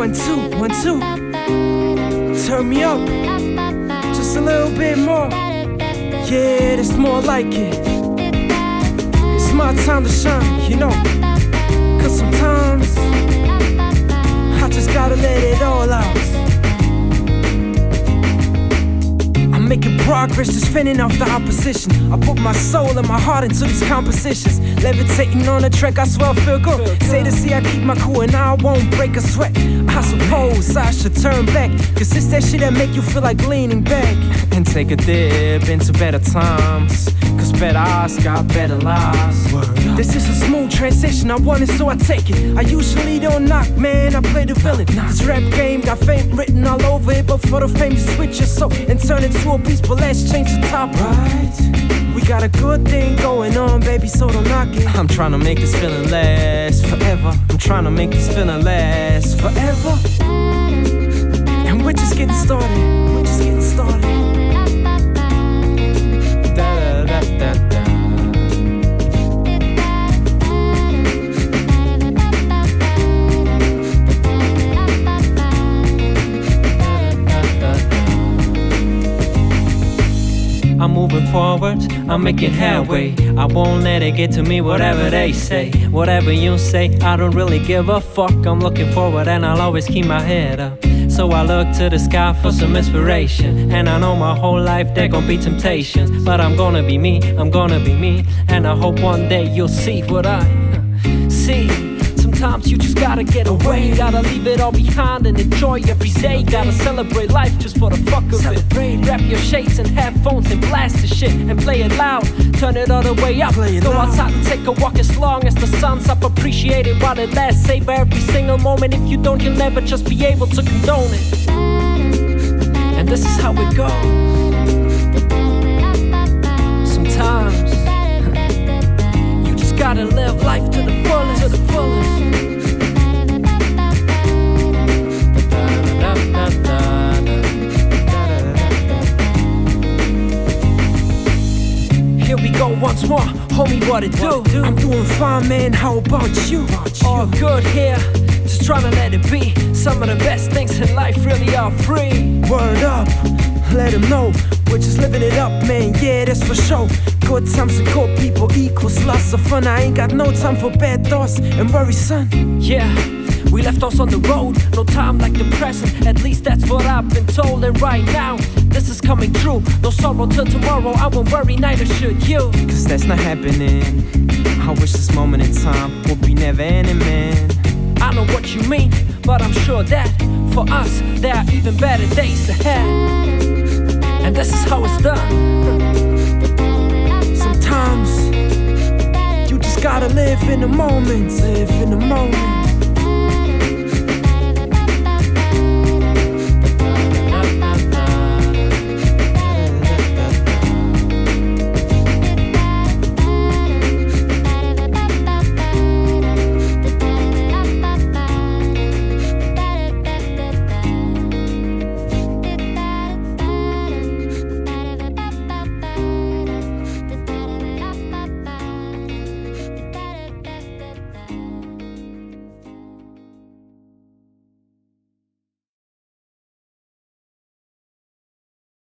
One, two, one, two. Turn me up just a little bit more. Yeah, it's more like it. It's my time to shine, you know. Progress, just fending off the opposition. I put my soul and my heart into these compositions. Levitating on the track, I swear I feel good. Say to see, I keep my cool and I won't break a sweat. I suppose I should turn back. Cause it's that shit that make you feel like leaning back. And take a dip into better times. Cause better eyes got better lives. This is a smooth transition, I want it so I take it. I usually don't knock, man, I play the villain. This rap game got fame written all over it, but for the fame you switch your soul turn into a beast. But let's change the top, right? We got a good thing going on, baby, so don't knock it. I'm trying to make this feeling last forever. I'm trying to make this feeling last forever. And we're just getting started. We're just getting started. I'm moving forward, I'm making headway. I won't let it get to me, whatever they say. Whatever you say, I don't really give a fuck. I'm looking forward and I'll always keep my head up. So I look to the sky for some inspiration. And I know my whole life there gon' be temptations. But I'm gonna be me, I'm gonna be me. And I hope one day you'll see what I gotta get away, gotta leave it all behind and enjoy every day. Gotta celebrate life just for the fuck of it. Wrap your shades and headphones and blast the shit and play it loud. Turn it all the way up. Play it Go outside and take a walk as long as the sun's up. Appreciate it while it lasts. Savor every single moment. If you don't, you'll never just be able to condone it. And this is how it goes. Once more, homie, what it do? I'm doing fine, man. How about you? All good here, just trying to let it be. Some of the best things in life really are free. Word up, let them know. We're just living it up, man. Yeah, that's for sure. Good times and good people equals lots of fun. I ain't got no time for bad thoughts and worry, son. Yeah, we left us on the road, no time like the present. At least that's what I've been told. And right now, coming true. No sorrow till tomorrow, I won't worry, neither should you. Cause that's not happening. I wish this moment in time would be never ending, man. I know what you mean, but I'm sure that for us, there are even better days ahead. And this is how it's done. Sometimes you just gotta live in the moment. Live in the moment.